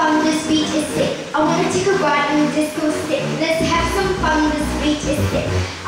fun, this is sick. I wanna take a ride in the disco stick. Let's have some fun, this beach is sick.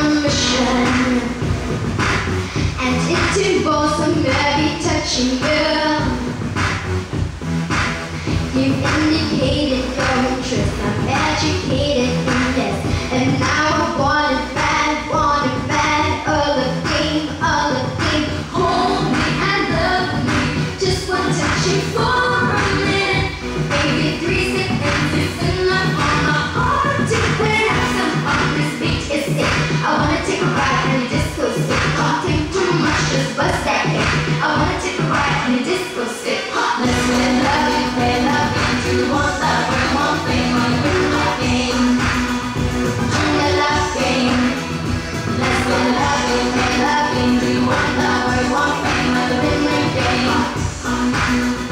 on And it involves a very touching girl You indicated your interest, I'm educated. you.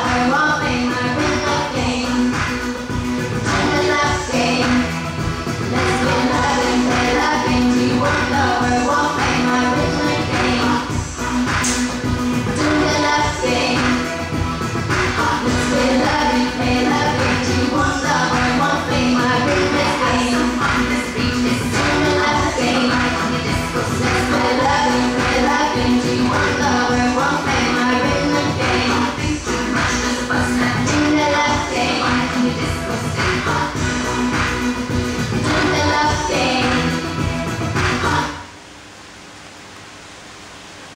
I'm